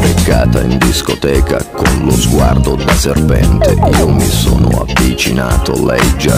Beccata in discoteca con lo sguardo da serpente. Io mi sono avvicinato, lei già